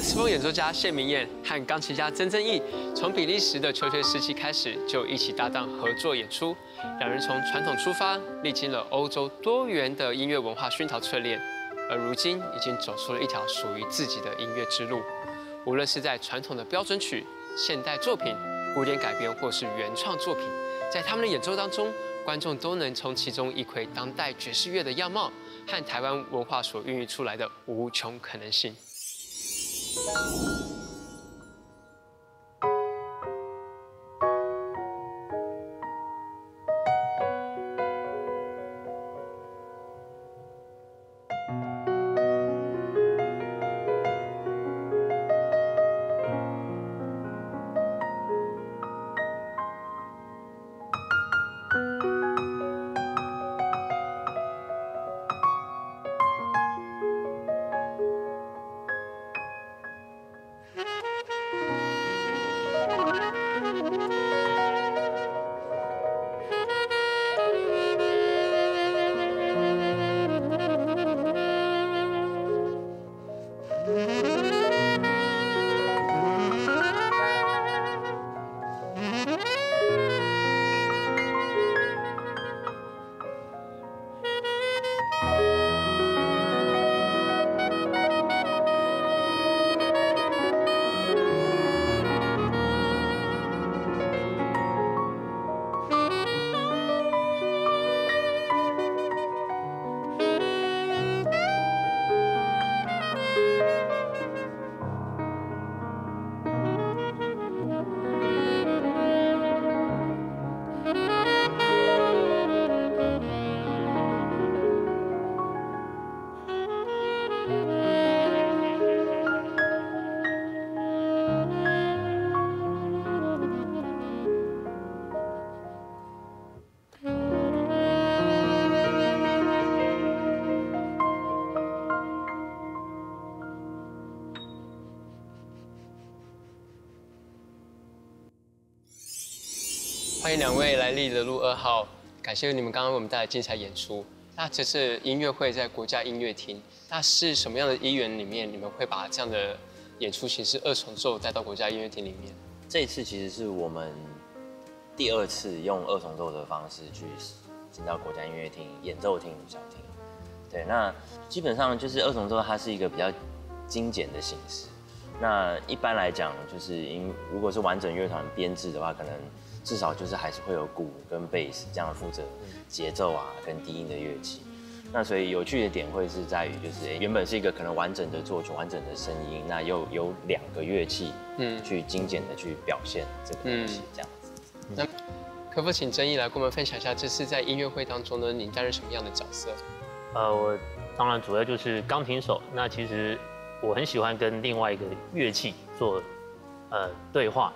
斯风演奏家谢明燕和钢琴家曾曾毅，从比利时的求学时期开始就一起搭档合作演出。两人从传统出发，历经了欧洲多元的音乐文化熏陶淬炼，而如今已经走出了一条属于自己的音乐之路。无论是在传统的标准曲、现代作品、古典改编或是原创作品，在他们的演奏当中，观众都能从其中一窥当代爵士乐的样貌和台湾文化所孕育出来的无穷可能性。Thank you. 欢迎两位来立德路二号，感谢你们刚刚为我们带来精彩演出。那这次音乐会在国家音乐厅，那是什么样的因缘里面，你们会把这样的演出形式二重奏带到国家音乐厅里面？这一次其实是我们第二次用二重奏的方式去进到国家音乐厅演奏厅小厅。对，那基本上就是二重奏，它是一个比较精简的形式。那一般来讲，就是因如果是完整乐团编制的话，可能至少就是还是会有鼓跟贝斯这样负责节奏啊跟低音的乐器。那所以有趣的点会是在于，就是原本是一个可能完整的作曲、完整的声音，那又有两个乐器，嗯，去精简的去表现这个东西，这样子。那可否请曾毅来跟我们分享一下，这次在音乐会当中呢，你担任什么样的角色？呃，我当然主要就是钢琴手。那其实我很喜欢跟另外一个乐器做呃对话。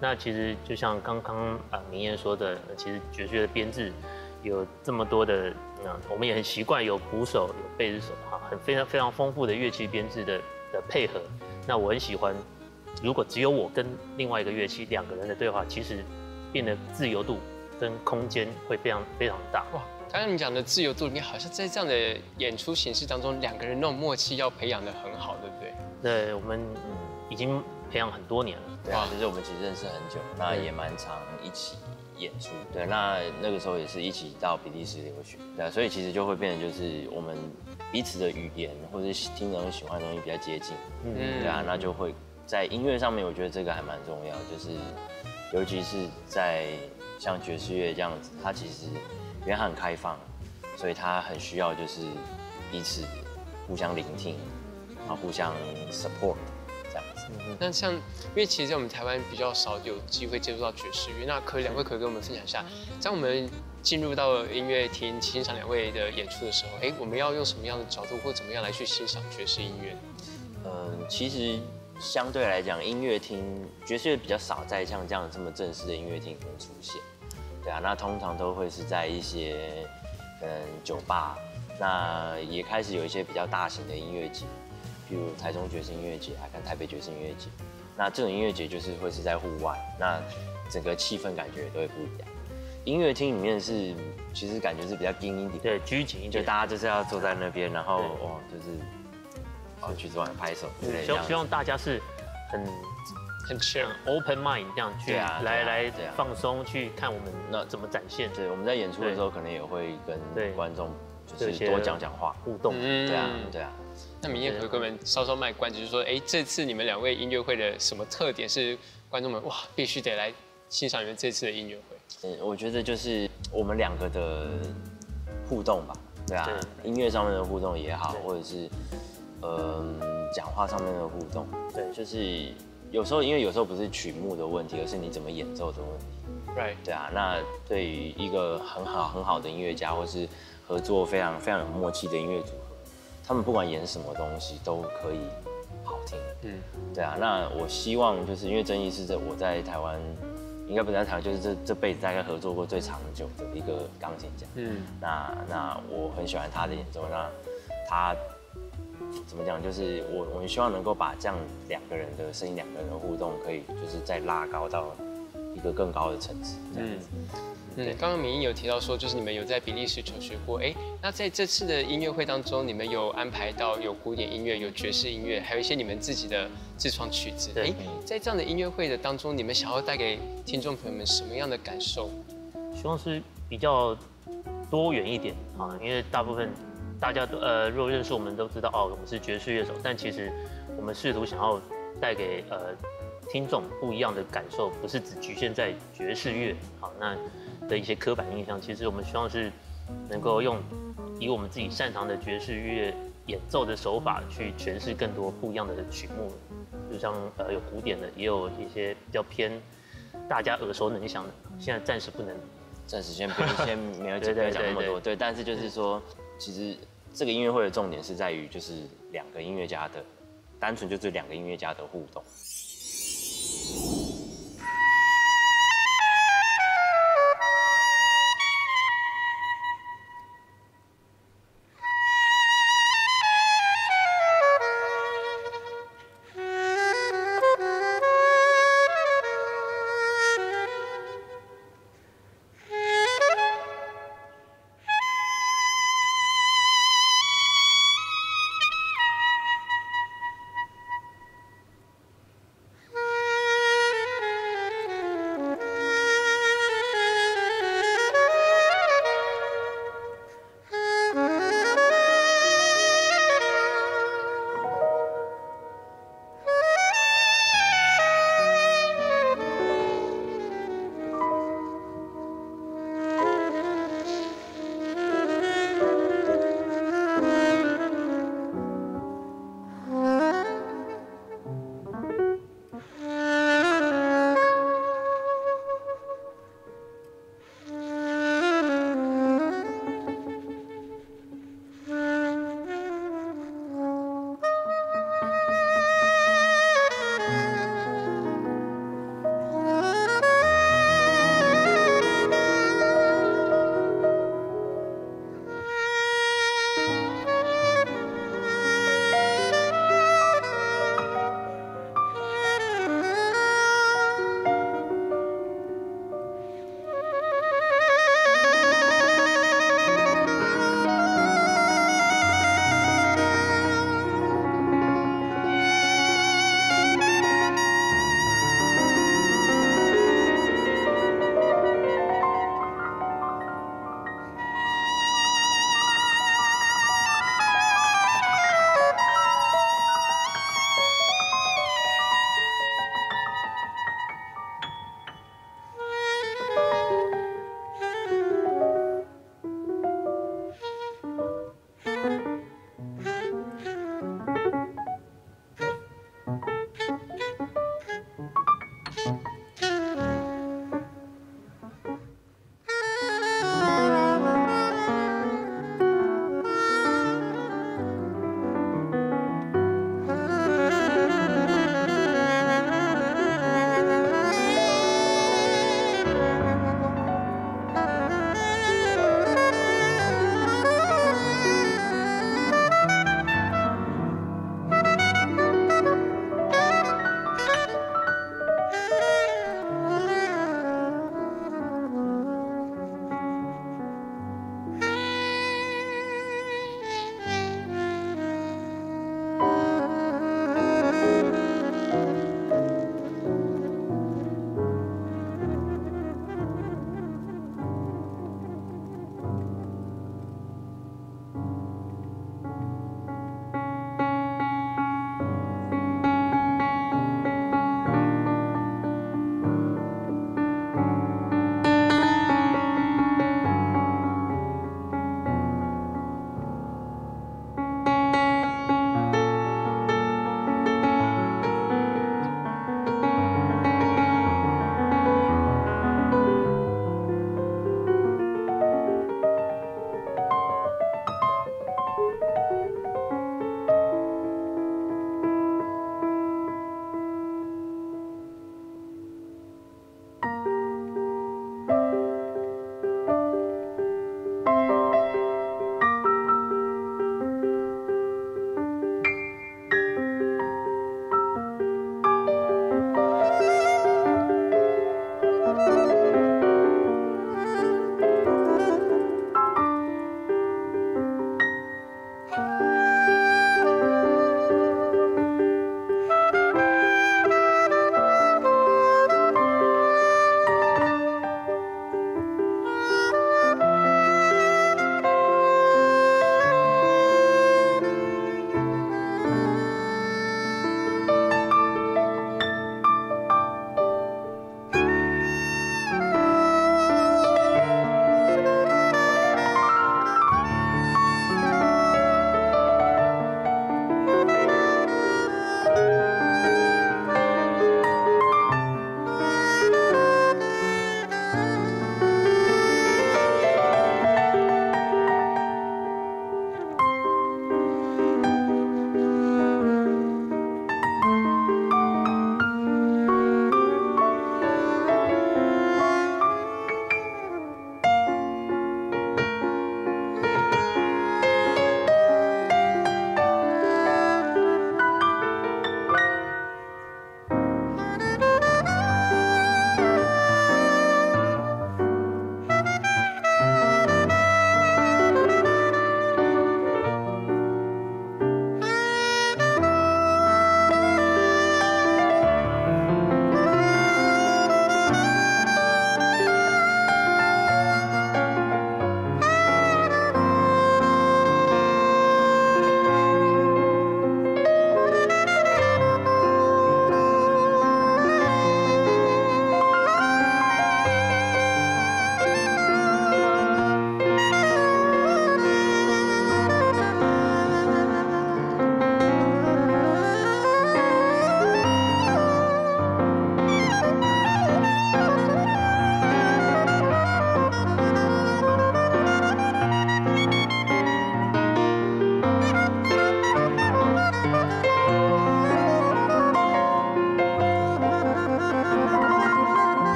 那其实就像刚刚啊明艳说的，其实爵士乐的编制有这么多的，那我们也很习惯有鼓手、有贝斯手哈，很非常非常丰富的乐器编制的的配合。那我很喜欢，如果只有我跟另外一个乐器两个人的对话，其实变得自由度跟空间会非常非常大。哇，刚刚你讲的自由度里面，好像在这样的演出形式当中，两个人那种默契要培养的很好，对不对？对，我们已经培养很多年了。对啊，其实我们其实认识很久，那也蛮常一起演出。对，那那个时候也是一起到比利时留学。对，所以其实就会变成就是我们彼此的语言或者听的人喜欢的东西比较接近。嗯，对啊，那就会在音乐上面，我觉得这个还蛮重要，就是尤其是在像爵士乐这样子，它其实因为它很开放，所以它很需要就是彼此互相聆听，然后互相 support。那像，因为其实，在我们台湾比较少有机会接触到爵士乐，那可两位可以跟我们分享一下，在我们进入到音乐厅欣赏两位的演出的时候，哎，我们要用什么样的角度或怎么样来去欣赏爵士音乐？嗯，其实相对来讲，音乐厅爵士乐比较少在像这样这么正式的音乐厅里面出现。对啊，那通常都会是在一些可能酒吧，那也开始有一些比较大型的音乐节。譬如台中爵士音乐节，还跟台北爵士音乐节，那这种音乐节就是会是在户外，那整个气氛感觉都会不一样。音乐厅里面是其实感觉是比较静一点，对，拘谨一点，就大家就是要坐在那边，然后哦，就是哦曲子完拍手之类的这样子。希望希望大家是很很 chill。open mind 这样去对啊对啊来来对啊放松，去看我们那怎么展现对，我们在演出的时候可能也会跟观众就是多讲讲话。互动。嗯对啊，对啊。那明艳可不可以跟我们稍稍卖关子，就是说，哎，这次你们两位音乐会的什么特点是观众们哇必须得来欣赏你们这次的音乐会？嗯，我觉得就是我们两个的互动吧，对啊，音乐上面的互动也好，或者是嗯讲话上面的互动，对。就是有时候因为有时候不是曲目的问题，而是你怎么演奏的问题，Right，对啊。那对于一个很好很好的音乐家，或是合作非常非常有默契的音乐组合，他们不管演什么东西都可以好听，嗯，对啊，那我希望就是因为曾毅是这我在台湾，应该不是在台湾，就是这这辈子大概合作过最长久的一个钢琴家。嗯，那那我很喜欢他的演奏，那他怎么讲？就是我我们希望能够把这样两个人的声音、两个人的互动，可以就是再拉高到一个更高的层次。这样子。嗯，刚刚明英有提到说，就是你们有在比利时求学过，哎，那在这次的音乐会当中，你们有安排到有古典音乐、有爵士音乐，还有一些你们自己的自创曲子。对哎，在这样的音乐会的当中，你们想要带给听众朋友们什么样的感受？希望是比较多元一点啊，因为大部分大家都呃，如果认识我们都知道哦，我们是爵士乐手，但其实我们试图想要带给呃听众不一样的感受，不是只局限在爵士乐好那的一些刻板印象，其实我们希望是能够用以我们自己擅长的爵士乐演奏的手法去诠释更多不一样的曲目，就像呃有古典的，也有一些比较偏大家耳熟能详的，现在暂时不能暂时先不用先 没有对对没有讲那么多，对，但是就是说，其实这个音乐会的重点是在于就是两个音乐家的，单纯就是两个音乐家的互动。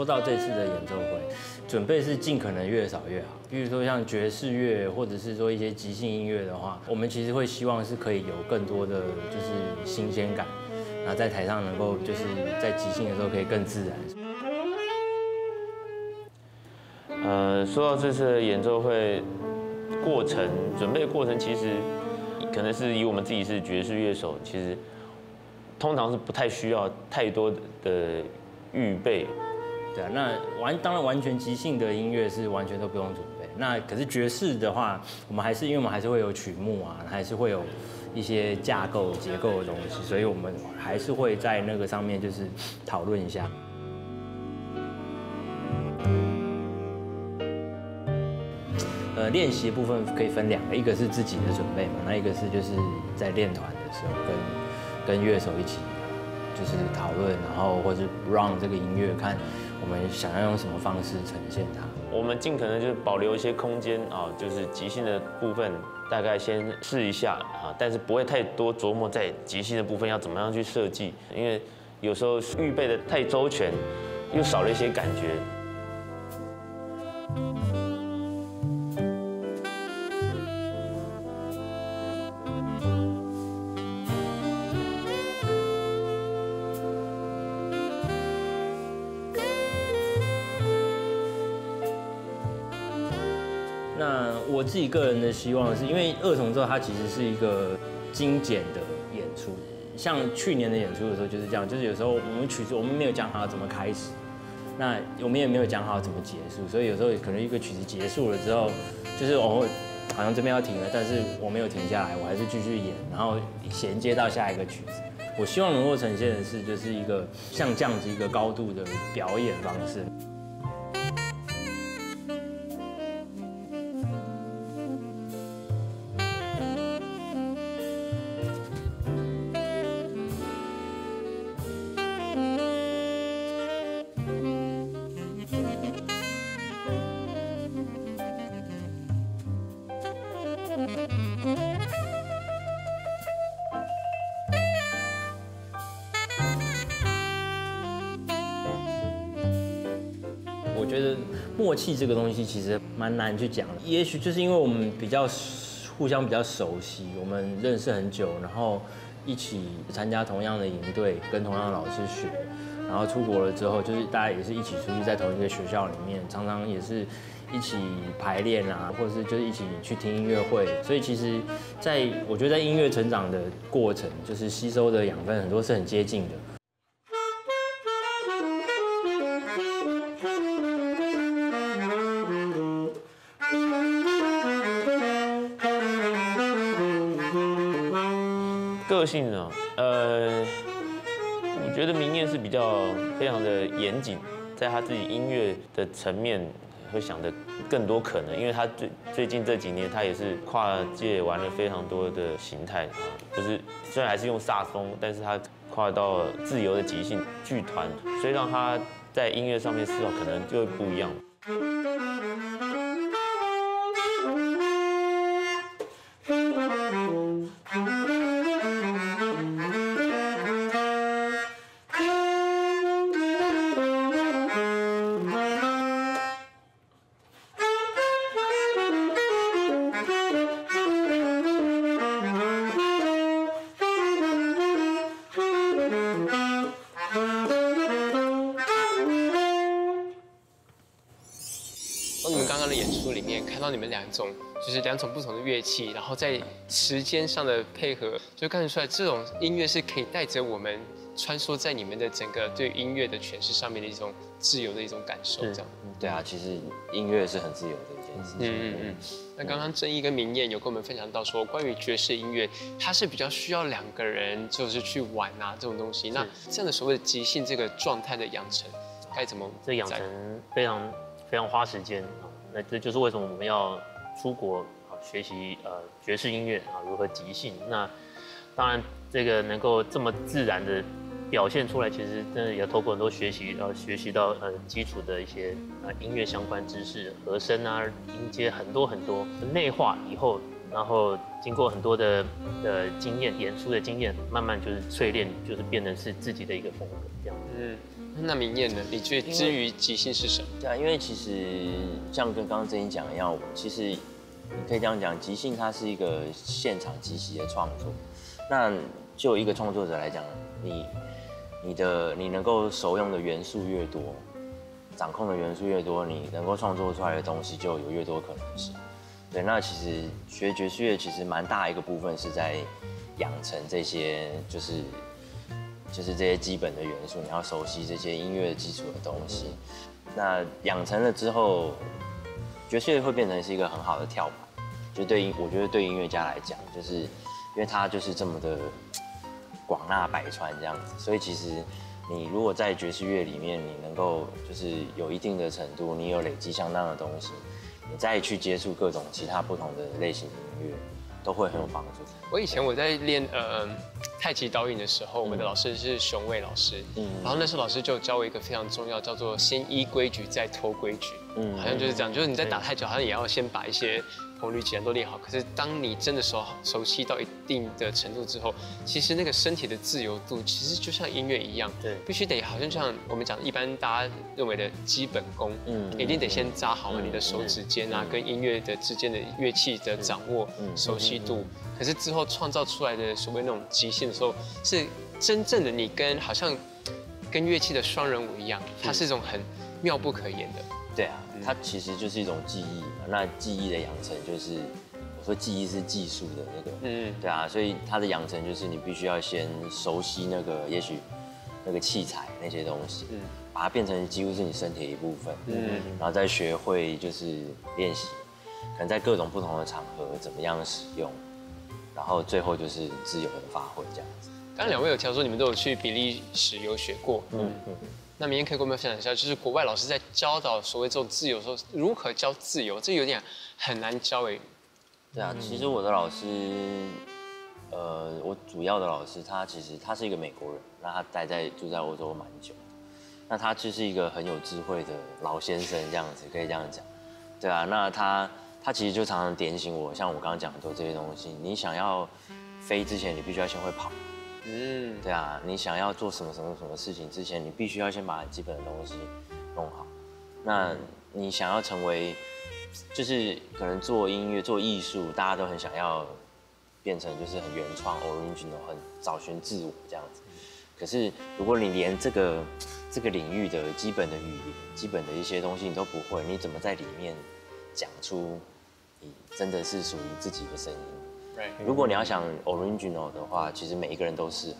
说到这次的演奏会，准备是尽可能越少越好。比如说像爵士乐，或者是说一些即兴音乐的话，我们其实会希望是可以有更多的就是新鲜感，然后在台上能够就是在即兴的时候可以更自然。呃，说到这次的演奏会过程，准备过程其实可能是以我们自己是爵士乐手，其实通常是不太需要太多的预备。对啊，那完当然完全即兴的音乐是完全都不用准备。那可是爵士的话，我们还是因为我们还是会有曲目啊，还是会有一些架构结构的东西，所以我们还是会在那个上面就是讨论一下。呃，练习部分可以分两个，一个是自己的准备嘛，那一个是就是在练团的时候跟跟乐手一起就是讨论，然后或是 run 这个音乐，看我们想要用什么方式呈现它。我们尽可能就是保留一些空间啊，就是即兴的部分大概先试一下啊，但是不会太多琢磨在即兴的部分要怎么样去设计，因为有时候预备的太周全，又少了一些感觉。希望是，因为二重奏它其实是一个精简的演出，像去年的演出的时候就是这样，就是有时候我们曲子我们没有讲好怎么开始，那我们也没有讲好怎么结束，所以有时候可能一个曲子结束了之后，就是我好像这边要停了，但是我没有停下来，我还是继续演，然后衔接到下一个曲子。我希望能够呈现的是，就是一个像这样子一个高度的表演方式。默契这个东西其实蛮难去讲的，也许就是因为我们比较互相比较熟悉，我们认识很久，然后一起参加同样的营队，跟同样的老师学，然后出国了之后，就是大家也是一起出去在同一个学校里面，常常也是一起排练啊，或者是就是一起去听音乐会，所以其实在我觉得在音乐成长的过程，就是吸收的养分很多是很接近的。性呢，呃，我觉得明燕是比较非常的严谨，在他自己音乐的层面会想的更多可能，因为他最最近这几年他也是跨界玩了非常多的形态啊，不是虽然还是用萨风，但是他跨到自由的即兴剧团，所以让他在音乐上面思考可能就会不一样。到你们两种，就是两种不同的乐器，然后在时间上的配合，就看得出来这种音乐是可以带着我们穿梭在你们的整个对音乐的诠释上面的一种自由的一种感受，这样。对啊，其实音乐是很自由的一件事情。嗯嗯嗯。那刚刚正义跟明艳有跟我们分享到说，关于爵士音乐，它是比较需要两个人就是去玩啊这种东西。那这样的所谓的即兴这个状态的养成，该怎么？这养成非常非常花时间啊。那这就是为什么我们要出国啊学习呃爵士音乐啊如何即兴。那当然这个能够这么自然的。表现出来，其实真的也透过很多学习，然后学习到呃基础的一些呃音乐相关知识，和声啊、音阶很多很多，内化以后然后经过很多的的经验，演出的经验，慢慢就是淬炼，就是变成是自己的一个风格这样。嗯，那明艳呢？你觉得之于即兴是什么？对啊，因为其实像跟刚刚曾经讲一样，其实你可以这样讲，即兴它是一个现场即席的创作。那就一个创作者来讲，你你的你能够熟用的元素越多，掌控的元素越多，你能够创作出来的东西就有越多可能性。对，那其实学爵士乐其实蛮大一个部分是在养成这些，就是就是这些基本的元素，你要熟悉这些音乐基础的东西。那养成了之后，爵士乐会变成是一个很好的跳板。就对音，我觉得对音乐家来讲，就是因为它就是这么的广纳百川这样子，所以其实你如果在爵士乐里面，你能够就是有一定的程度，你有累积相当的东西。你再去接触各种其他不同的类型的音乐，都会很有帮助。我以前我在练呃太极导引的时候，我们的老师是熊卫老师，嗯，然后那时候老师就教我一个非常重要，叫做先依规矩再偷规矩，嗯，好像就是这样，就是你在打太久，好像也要先把一些。功率既然都练好，可是当你真的熟熟悉到一定的程度之后，其实那个身体的自由度，其实就像音乐一样，对，必须得好像就像我们讲一般大家认为的基本功，嗯，一定得先扎好了你的手指尖啊，跟音乐的之间的乐器的掌握熟悉度。可是之后创造出来的所谓那种即兴的时候，是真正的你跟好像跟乐器的双人舞一样，它是一种很妙不可言的。对啊，它其实就是一种记忆嘛。那记忆的养成就是，我说记忆是技术的那个，嗯，对啊，所以它的养成就是你必须要先熟悉那个，也许那个器材那些东西，嗯，把它变成几乎是你身体的一部分，嗯，然后再学会就是练习，可能在各种不同的场合怎么样使用，然后最后就是自由的发挥这样子。刚刚两位有提说你们都有去比利时有学过，嗯嗯。那明天可以跟我们分享一下，就是国外老师在教导所谓这种自由的时候，如何教自由？这有点很难教诶。对啊，其实我的老师，呃，我主要的老师他其实他是一个美国人，那他待在住在欧洲蛮久，那他就是一个很有智慧的老先生这样子，可以这样讲。对啊，那他他其实就常常点醒我，像我刚刚讲的这些东西，你想要飞之前，你必须要先会跑。嗯，对啊，你想要做什么什么什么事情之前，你必须要先把基本的东西弄好。那你想要成为，就是可能做音乐、做艺术，大家都很想要变成就是很原创、original，很找寻自我这样子。可是如果你连这个这个领域的基本的语言、基本的一些东西你都不会，你怎么在里面讲出你真的是属于自己的声音？如果你要想 original 的话，其实每一个人都是，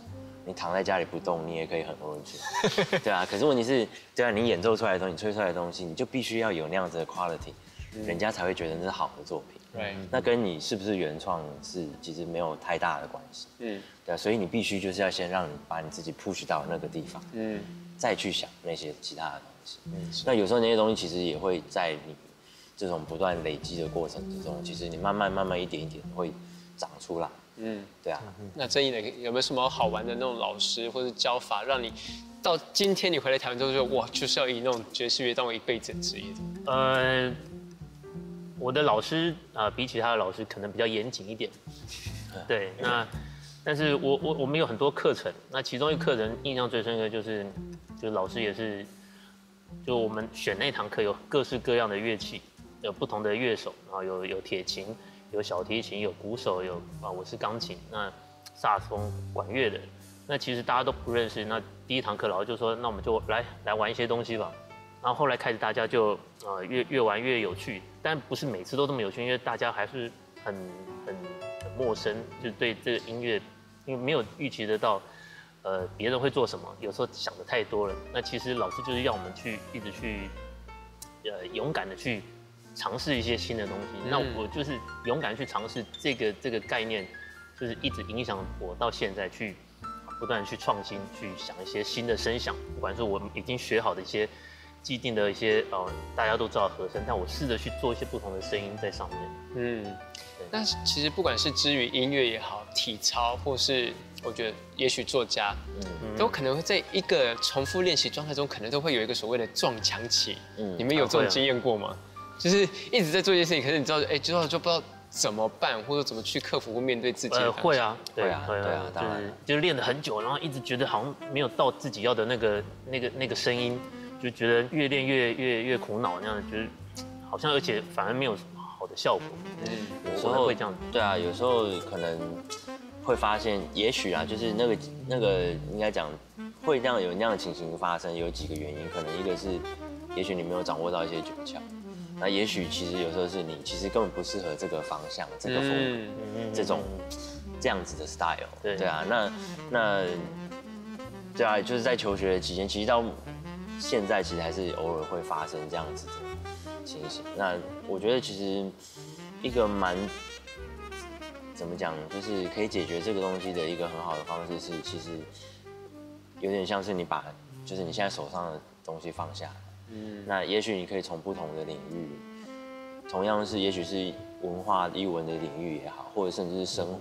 你躺在家里不动，你也可以很 original，对啊。可是问题是，对啊，你演奏出来的东西，你吹出来的东西，你就必须要有那样子的 quality，人家才会觉得那是好的作品。对，那跟你是不是原创是其实没有太大的关系。嗯，对啊，所以你必须就是要先让你把你自己 push 到那个地方，嗯，再去想那些其他的东西。嗯，那有时候那些东西其实也会在你这种不断累积的过程之中，其实你慢慢慢慢一点一点会。长出来，嗯，对啊。那正义呢？有没有什么好玩的那种老师或者教法，让你到今天你回来台湾之后，说哇，就是要以那种爵士乐当为一辈子的职业？呃，我的老师啊，比起他的老师可能比较严谨一点。对，那但是我我我们有很多课程，那其中一课程印象最深刻就是，就是老师也是，就我们选那堂课有各式各样的乐器，有不同的乐手，然后有有铁琴。有小提琴，有鼓手，有啊，我是钢琴，那萨克斯风、管乐的，那其实大家都不认识。那第一堂课老师就说，那我们就来来玩一些东西吧。然后后来开始大家就呃越越玩越有趣，但不是每次都这么有趣，因为大家还是很很很陌生，就对这个音乐，因为没有预期得到，呃别人会做什么，有时候想的太多了。那其实老师就是要我们去一直去，呃勇敢的去。尝试一些新的东西，那我就是勇敢去尝试这个这个概念，就是一直影响我到现在去不断去创新，去想一些新的声响。不管是我已经学好的一些既定的一些呃大家都知道和声，但我试着去做一些不同的声音在上面。嗯，但是其实不管是之于音乐也好，体操或是我觉得也许作家，嗯，都可能会在一个重复练习状态中，可能都会有一个所谓的撞墙期。嗯，你们有这种经验过吗？就是一直在做一件事情，可是你知道，哎，之后就不知道怎么办，或者怎么去克服或面对自己会啊，会啊对啊就当然是就是练了很久，然后一直觉得好像没有到自己要的那个那个那个声音，就觉得越练越越越苦恼那样，觉得好像而且反而没有好的效果。嗯，有时候会这样。对啊，有时候可能会发现，也许啊，就是那个那个应该讲会这样有那样的情形发生，有几个原因，可能一个是，也许你没有掌握到一些诀窍，那也许其实有时候是你其实根本不适合这个方向、这个风格、嗯这种这样子的 style，对对啊，那那对啊，就是在求学的期间，其实到现在其实还是偶尔会发生这样子的情形。那我觉得其实一个蛮怎么讲，就是可以解决这个东西的一个很好的方式是，其实有点像是你把就是你现在手上的东西放下来，嗯，那也许你可以从不同的领域，同样是也许是文化艺文的领域也好，或者甚至是生活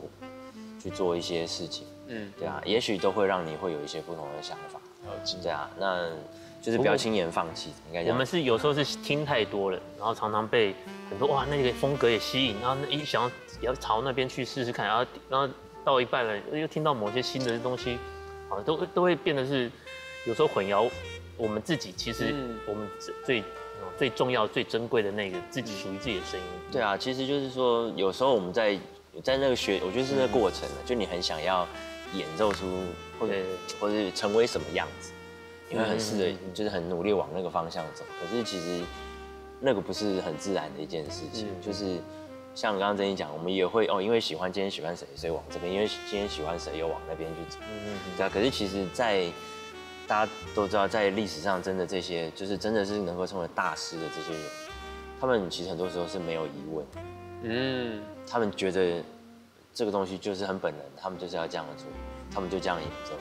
去做一些事情，嗯，对啊，也许都会让你会有一些不同的想法。对啊，那就是不要轻言放弃，应该这样我们是有时候是听太多了，然后常常被很多哇那个风格也吸引，然后那一想要要朝那边去试试看，然后然后到一半了又听到某些新的东西，啊都都会变得是有时候混淆我们自己，其实嗯。我们最最最重要最珍贵的那个自己属于自己的声音。对啊，其实就是说，有时候我们在在那个学，我觉得是那个过程了，就你很想要演奏出或者或者是成为什么样子，你会很试着就是很努力往那个方向走。可是其实那个不是很自然的一件事情，嗯就是像刚刚珍妮讲，我们也会哦，因为喜欢今天喜欢谁，所以往这边；因为今天喜欢谁，又往那边去走。嗯嗯。对啊，可是其实，在大家都知道，在历史上真的这些，就是真的是能够成为大师的这些人，他们其实很多时候是没有疑问，嗯，他们觉得这个东西就是很本能，他们就是要这样做，他们就这样演奏，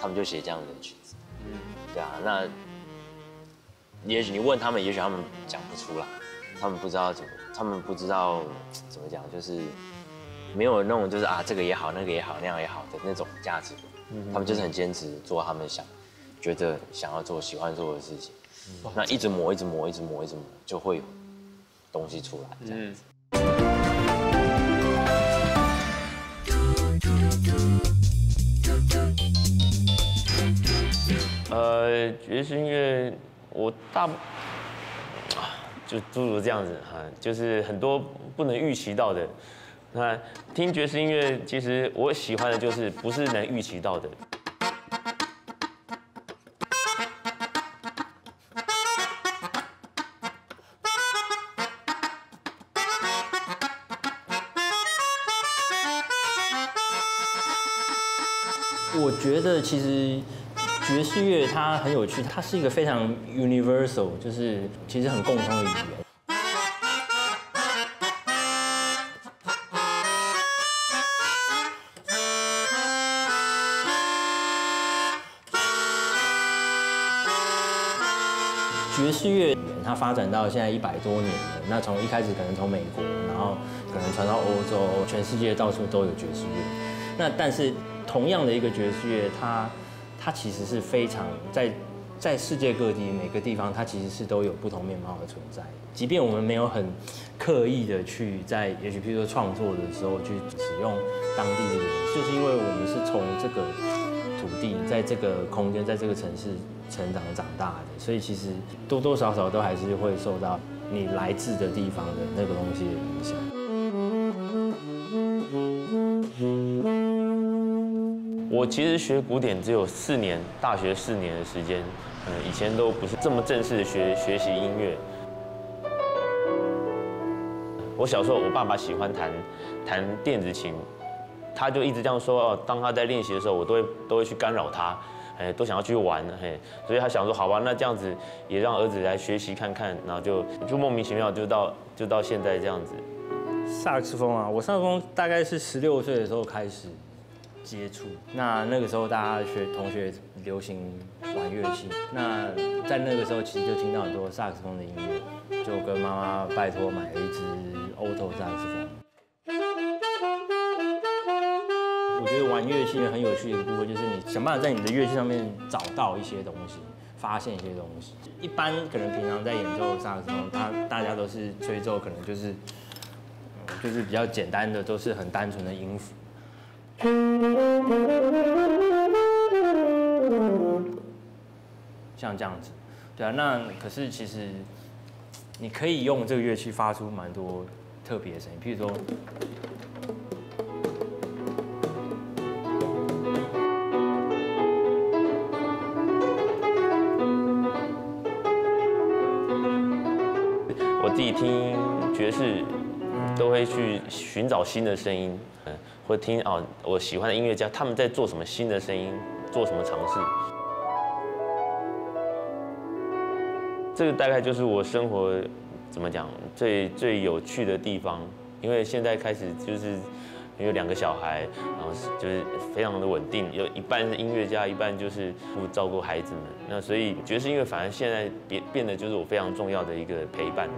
他们就写这样的曲子。嗯。对啊，那也许你问他们，也许他们讲不出来，他们不知道怎么，他们不知道怎么讲，就是没有那种就是啊这个也好，那个也好，那样也好的那种价值观，他们就是很坚持做他们想觉得想要做、喜欢做的事情，那一直磨，一直磨，一直磨，一直磨，就会有东西出来这样。嗯，呃，爵士音乐我大就诸如这样子哈，就是很多不能预期到的。那听爵士音乐，其实我喜欢的就是不是能预期到的。觉得其实爵士乐它很有趣，它是一个非常 universal，就是其实很共通的语言。爵士乐它发展到现在一百多年了，那从一开始可能从美国，然后可能传到欧洲，全世界到处都有爵士乐。那但是同样的一个爵士乐，它它其实是非常在在世界各地每个地方，它其实是都有不同面貌的存在。即便我们没有很刻意的去在，也许譬如说创作的时候去使用当地的人，就是因为我们是从这个土地，在这个空间，在这个城市成长长大的，所以其实多多少少都还是会受到你来自的地方的那个东西的影响。我其实学古典只有四年，大学四年的时间，嗯，以前都不是这么正式的学学习音乐。我小时候，我爸爸喜欢弹弹电子琴，他就一直这样说哦，当他在练习的时候，我都会都会去干扰他，哎，都想要去玩，嘿，所以他想说，好吧，那这样子也让儿子来学习看看，然后就就莫名其妙就到就到现在这样子。萨克斯风啊，我萨克斯风大概是十六岁的时候开始接触。那那个时候大家学同学流行玩乐器，那在那个时候其实就听到很多萨克斯风的音乐，就跟妈妈拜托买了一支 Alto 萨克斯风。我觉得玩乐器很有趣的一个部分就是你想办法在你的乐器上面找到一些东西，发现一些东西。一般可能平常在演奏萨克斯风，他大家都是吹奏，可能就是就是比较简单的，都是很单纯的音符。像这样子，对啊，那可是其实你可以用这个乐器发出蛮多特别的声音，譬如说。我自己听爵士都会去寻找新的声音，嗯，或听哦我喜欢的音乐家他们在做什么新的声音，做什么尝试。这个大概就是我生活怎么讲最最有趣的地方，因为现在开始就是有两个小孩，然后就是非常的稳定，有一半是音乐家，一半就是照顾孩子们。那所以爵士音乐反而现在变变得就是我非常重要的一个陪伴。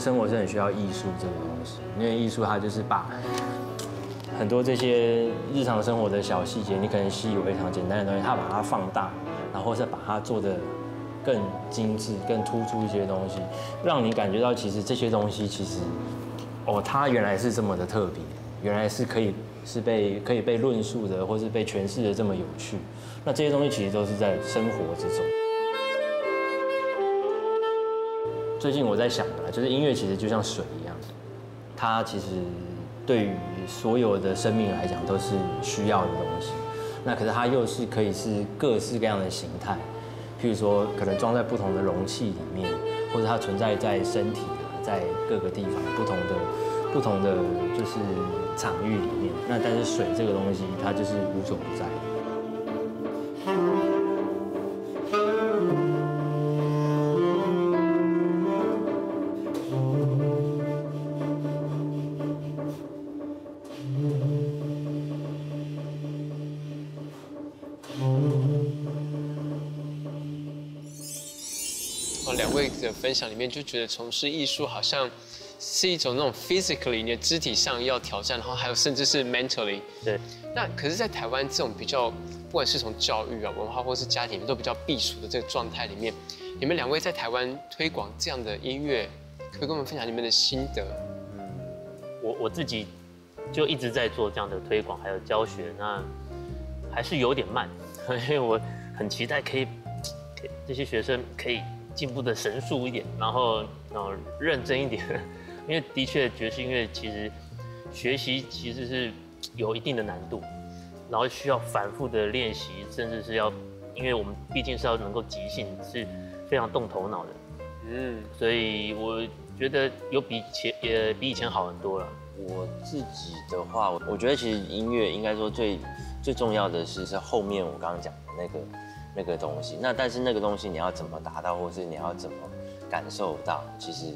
生活是很需要艺术这个东西，因为艺术它就是把很多这些日常生活的小细节，你可能习以为常简单的东西，它把它放大，然后再把它做的更精致、更突出一些东西，让你感觉到其实这些东西其实，哦，它原来是这么的特别，原来是可以是被可以被论述的，或是被诠释的这么有趣。那这些东西其实都是在生活之中。最近我在想的，就是音乐其实就像水一样，它其实对于所有的生命来讲都是需要的东西。那可是它又是可以是各式各样的形态，譬如说可能装在不同的容器里面，或者它存在在身体啊，在各个地方不同的不同的就是场域里面。那但是水这个东西，它就是无所不在分享里面就觉得从事艺术好像是一种那种 physically 你的肢体上要挑战，然后还有甚至是 mentally。对，那可是，在台湾这种比较，不管是从教育啊、文化或是家庭都比较避暑的这个状态里面，你们两位在台湾推广这样的音乐，可以跟我们分享你们的心得？嗯我我自己就一直在做这样的推广还有教学，那还是有点慢，因为我很期待可以给这些学生可以进步的神速一点，然后然后认真一点，因为的确爵士音乐其实学习其实是有一定的难度，然后需要反复的练习，甚至是要，因为我们毕竟是要能够即兴，是非常动头脑的，嗯，所以我觉得有比前也比以前好很多了。我自己的话，我我觉得其实音乐应该说最最重要的是是后面我刚刚讲的那个那个东西。那但是那个东西你要怎么达到，或是你要怎么感受到，其实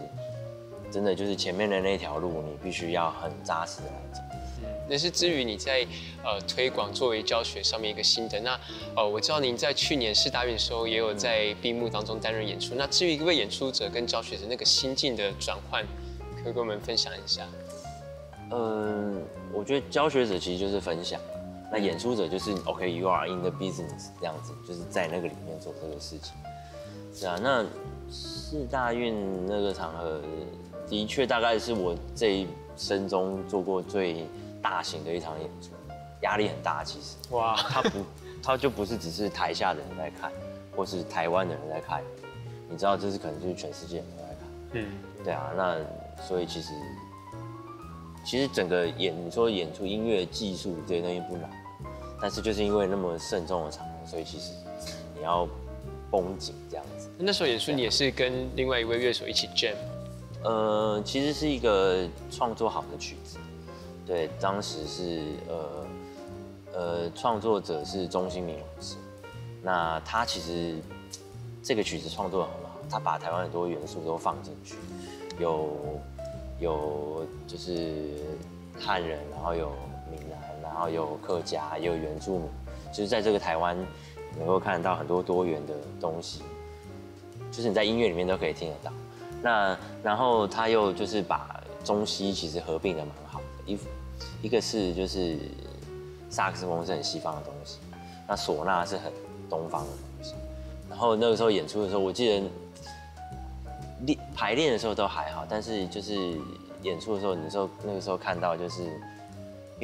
真的就是前面的那条路，你必须要很扎实的来走。那是至于你在呃推广作为教学上面一个心得。那呃我知道您在去年市大运的时候也有在闭幕当中担任演出。那至于一位演出者跟教学者那个心境的转换，可以跟我们分享一下？嗯，我觉得教学者其实就是分享，那演出者就是 OK，you are in the business 这样子，就是在那个里面做这个事情。是啊，那四大运那个场合，的确大概是我这一生中做过最大型的一场演出，压力很大。其实，哇，他不，他就不是只是台下的人在看，或是台湾的人在看，你知道这是可能就是全世界人都在看。嗯，对啊，那所以其实其实整个演你说演出音乐技术这些东西不难，但是就是因为那么慎重的场合，所以其实你要绷紧这样子。那时候演出你也是跟另外一位乐手一起 jam。呃，其实是一个创作好的曲子，对，当时是呃呃创作者是钟兴明老师，那他其实这个曲子创作得很好，他把台湾很多元素都放进去，有有就是汉人，然后有闽南，然后有客家，也有原住民，就是在这个台湾能够看得到很多多元的东西，就是你在音乐里面都可以听得到。那然后他又就是把中西其实合并的蛮好的，一一个是就是萨克斯风是很西方的东西，那唢呐是很东方的东西。然后那个时候演出的时候，我记得练排练的时候都还好，但是就是演出的时候，你时候那个时候看到就是，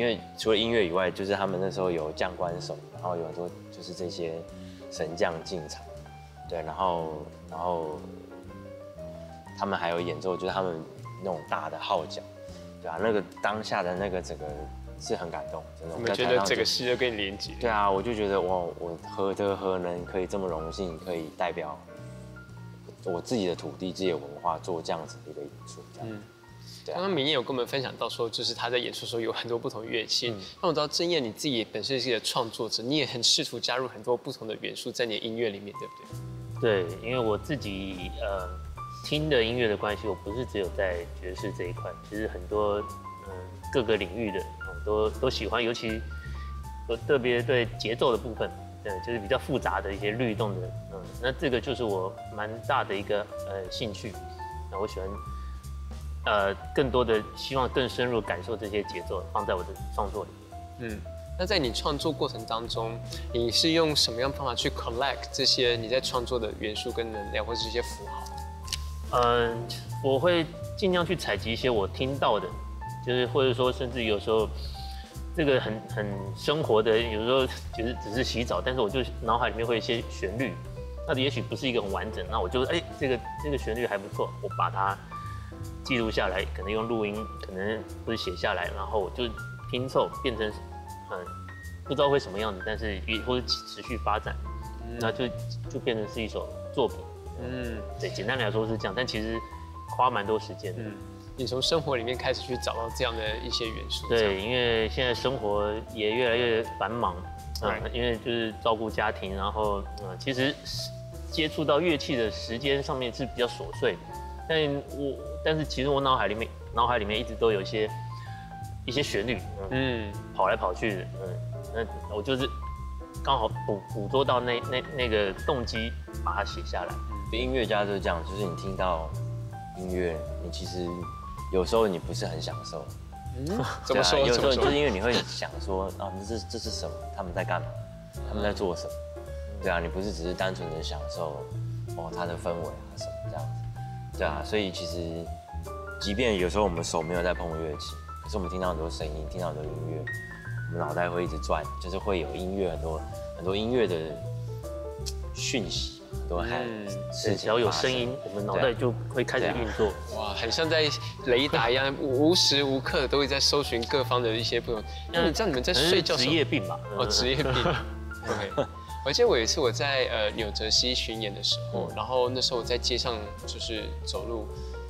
因为除了音乐以外，就是他们那时候有将官手，然后有很多就是这些神将进场，对，然后然后他们还有演奏，就是他们那种大的号角，对啊，那个当下的那个整个是很感动，真的。我们觉得整个世界跟你连接。对啊，我就觉得哇，我何德何能可以这么荣幸，可以代表我自己的土地、自己的文化做这样子的一个演出，这样。嗯对啊刚刚明燕有跟我们分享到说，就是他在演出的时候有很多不同的乐器。嗯那我知道郑燕你自己本身是一个创作者，你也很试图加入很多不同的元素在你的音乐里面，对不对？对，因为我自己呃听的音乐的关系，我不是只有在爵士这一块，其实很多嗯、各个领域的我都都喜欢，尤其我特别对节奏的部分，对，就是比较复杂的一些律动的，嗯，那这个就是我蛮大的一个呃兴趣，那我喜欢呃更多的希望更深入感受这些节奏，放在我的创作里面。嗯。那在你创作过程当中，你是用什么样的方法去 collect 这些你在创作的元素跟能量，或是一些符号？嗯，我会尽量去采集一些我听到的，就是或者说甚至有时候这个很很生活的，有时候就是只是洗澡，但是我就脑海里面会有一些旋律，那也许不是一个很完整，那我就哎这个这个旋律还不错，我把它记录下来，可能用录音，可能或者写下来，然后我就拼凑变成嗯不知道会什么样子，但是也或者持续发展，那就就变成是一首作品。嗯对，简单来说是这样，但其实花蛮多时间的。嗯，你从生活里面开始去找到这样的一些元素。对，因为现在生活也越来越繁忙，啊、因为就是照顾家庭，然后呃，其实接触到乐器的时间上面是比较琐碎的，但我但是其实我脑海里面脑海里面一直都有一些一些旋律，嗯，嗯跑来跑去的，嗯，那我就是刚好捕捕捉到那那那个动机，把它写下来。音乐家就是这样，就是你听到音乐，你其实有时候你不是很享受。嗯怎么说？有时候就是因为你会想说啊，这是这是什么？他们在干嘛？他们在做什么？对啊，你不是只是单纯的享受哦它的氛围啊什么。对啊，所以其实即便有时候我们手没有在碰乐器，可是我们听到很多声音，听到很多音乐，我们脑袋会一直转，就是会有音乐很多很多音乐的讯息，很多还嗯事情只要有声音，我们脑袋就会开始对啊运作。哇，很像在雷达一样，无时无刻都会在搜寻各方的一些不同。那你知道你们在睡觉时候业病吧？哦，职业病。OK，我记得我有一次我在呃纽泽西巡演的时候，然后那时候我在街上就是走路，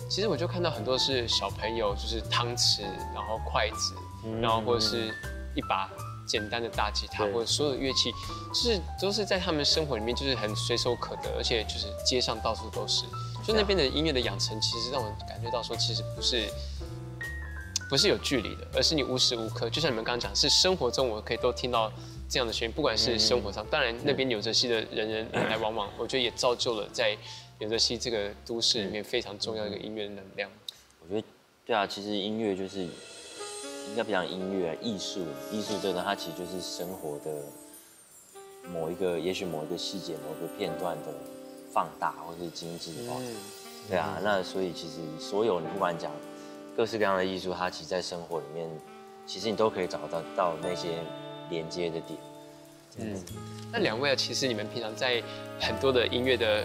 其实我就看到很多是小朋友，就是汤匙，然后筷子，然后或者是一把简单的大吉他，或者所有的乐器，就是都是在他们生活里面就是很随手可得，而且就是街上到处都是。就那边的音乐的养成，其实让我感觉到说，其实不是不是有距离的，而是你无时无刻，就像你们刚刚讲，是生活中我可以都听到这样的声音，不管是生活上，当然那边纽泽西的人人来来往往，我觉得也造就了在纽泽西这个都市里面非常重要的一个音乐的能量。我觉得，对啊，其实音乐就是应该不讲音乐，艺术，艺术这个它其实就是生活的某一个，也许某一个细节、某一个片段的放大或是精致化。嗯，对啊，那所以其实所有你不管讲各式各样的艺术，它其实在生活里面，其实你都可以找到到那些连接的点。嗯，那两位啊，其实你们平常在很多的音乐的，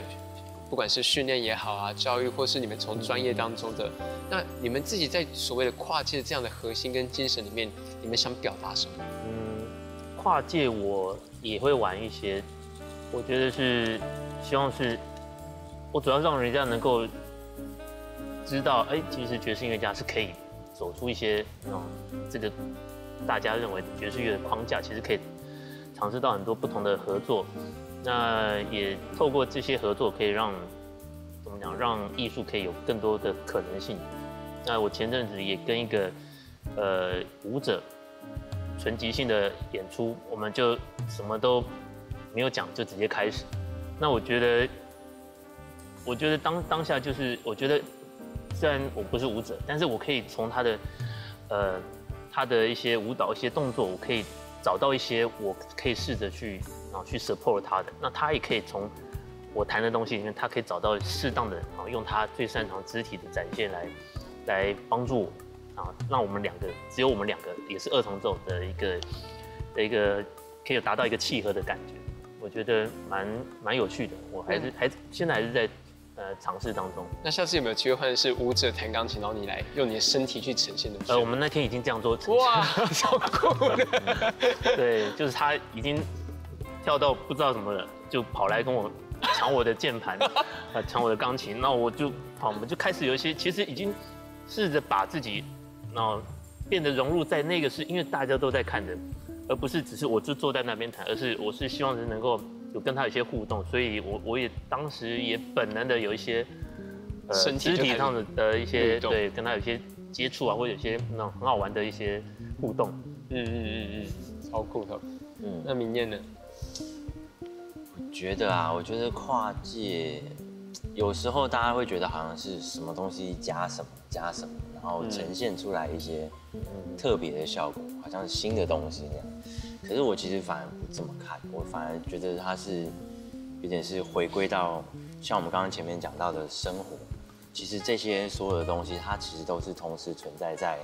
不管是训练也好啊，教育，或是你们从专业当中的，那你们自己在所谓的跨界这样的核心跟精神里面，你们想表达什么？嗯，跨界我也会玩一些，我觉得是希望是，我主要让人家能够知道，哎，其实爵士音乐家是可以走出一些那种这个大家认为爵士乐的框架，其实可以尝试到很多不同的合作。那也透过这些合作，可以让怎么讲，让艺术可以有更多的可能性。那我前阵子也跟一个呃舞者纯即兴的演出，我们就什么都没有讲，就直接开始。那我觉得，我觉得当当下就是，我觉得虽然我不是舞者，但是我可以从他的呃他的一些舞蹈、一些动作，我可以找到一些我可以试着去啊去 support 他的。那他也可以从我弹的东西里面，他可以找到适当的啊用他最擅长肢体的展现来来帮助我啊，让我们两个只有我们两个也是二重奏的一个的一个可以达到一个契合的感觉。我觉得蛮蛮有趣的，我还是还现在还是在呃尝试当中。那下次有没有机会换是舞者弹钢琴，然后你来用你的身体去呈现的？呃，我们那天已经这样做呈现。哇，超酷的！对，就是他已经跳到不知道怎么了，就跑来跟我抢我的键盘，呃，抢我的钢琴。那我就好，我们就开始有一些，其实已经试着把自己，然后变得融入在那个是因为大家都在看着，而不是只是我就坐在那边弹，而是我是希望人能够有跟他有一些互动，所以我我也当时也本能的有一些呃肢体上的的一些对跟他有一些接触啊，或者有些那种很好玩的一些互动。嗯嗯嗯嗯，超酷的。嗯，那明艳呢？觉得啊，我觉得跨界有时候大家会觉得好像是什么东西加什么加什么，然后呈现出来一些特别的效果，好像是新的东西那样。可是我其实反而不这么看，我反而觉得它是有点是回归到像我们刚刚前面讲到的生活。其实这些所有的东西，它其实都是同时存在在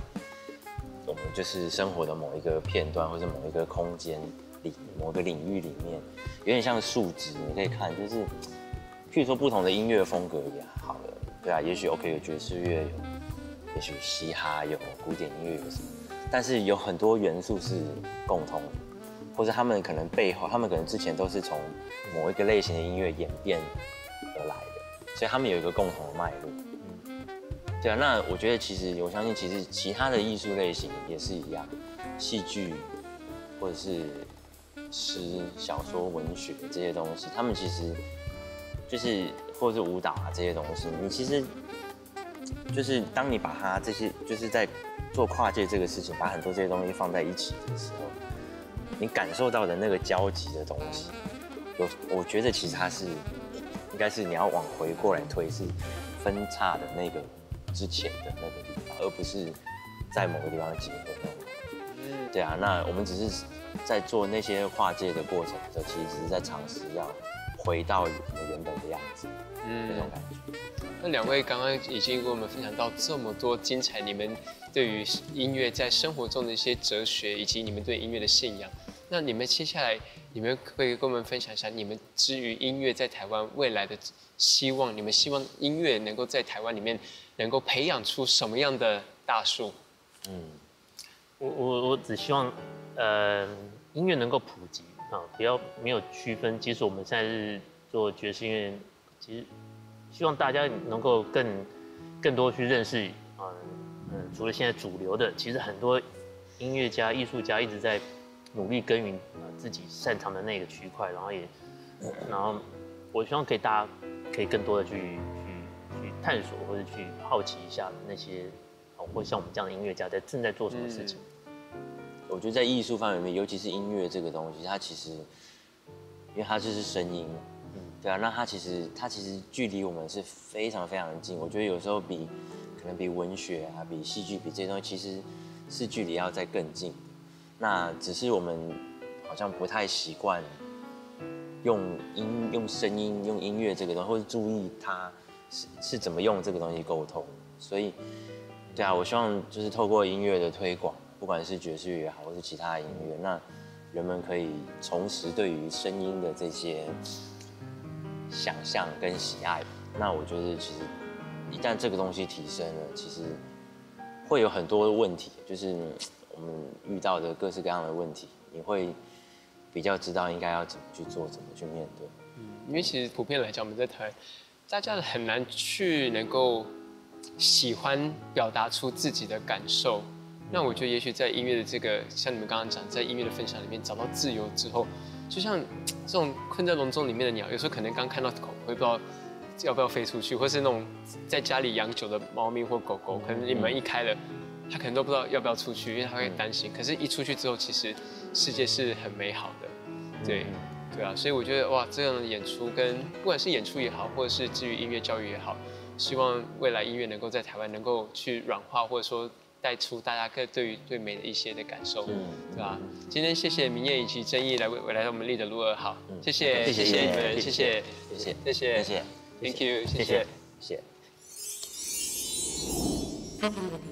我们就是生活的某一个片段或者某一个空间里、某个领域里面，有点像数值，你可以看，就是譬如说不同的音乐风格也好了，对啊，也许 OK 有爵士乐，有也许嘻哈有古典音乐有什么，但是有很多元素是共通的，或者他们可能背后，他们可能之前都是从某一个类型的音乐演变而来的，所以他们有一个共同的脉络。对啊，那我觉得其实我相信，其实其他的艺术类型也是一样，戏剧或者是诗、小说、文学这些东西，他们其实就是或者是舞蹈啊这些东西，你其实就是当你把它这些就是在做跨界这个事情，把很多这些东西放在一起的时候，你感受到的那个交集的东西，有我觉得其实它是应该是你要往回过来推，是分叉的那个之前的那个地方，而不是在某个地方结合那种感觉。对啊，那我们只是在做那些跨界的过程的时候，其实只是在尝试要回到我们原本的样子，那种感觉。那两位刚刚已经跟我们分享到这么多精彩，你们对于音乐在生活中的一些哲学，以及你们对音乐的信仰。那你们接下来，你们可不可以跟我们分享一下你们至于音乐在台湾未来的希望？你们希望音乐能够在台湾里面能够培养出什么样的大树？嗯，我我我只希望，呃，音乐能够普及啊，不要没有区分。即使我们现在是做爵士音乐，其实希望大家能够更更多去认识啊，嗯，除了现在主流的，其实很多音乐家、艺术家一直在努力耕耘啊自己擅长的那个区块，然后也，然后我希望可以大家可以更多的去去去探索或者去好奇一下那些，哦，或像我们这样的音乐家在正在做什么事情。我觉得在艺术范围里面，尤其是音乐这个东西，它其实，因为它就是声音，对啊，那它其实它其实距离我们是非常非常近。我觉得有时候比可能比文学啊、比戏剧、比这些东西，其实是距离要再更近。那只是我们好像不太习惯用音、用声音、用音乐这个东西，或者注意它是是怎么用这个东西沟通。所以，对啊，我希望就是透过音乐的推广，不管是爵士乐也好，或是其他的音乐，那人们可以重拾对于声音的这些想象跟喜爱。那我觉得其实一旦这个东西提升了，其实会有很多的问题，就是我们遇到的各式各样的问题，你会比较知道应该要怎么去做，怎么去面对。嗯因为其实普遍来讲，我们在台湾，大家很难去能够喜欢表达出自己的感受。那我觉得，也许在音乐的这个，像你们刚刚讲，在音乐的分享里面找到自由之后，就像这种困在笼中里面的鸟，有时候可能刚看到口，会不知道要不要飞出去，或是那种在家里养久的猫咪或狗狗，可能你门一开了，他可能都不知道要不要出去，因为他会担心。可是，一出去之后，其实世界是很美好的，对，对啊。所以我觉得哇，这样的演出跟不管是演出也好，或者是至于音乐教育也好，希望未来音乐能够在台湾能够去软化，或者说。带出大家各对于对美的一些的感受，对吧？今天谢谢明夜以及正义来为来我们立的路二号，谢谢谢谢你们，谢谢谢谢谢谢，Thank you，谢谢谢谢。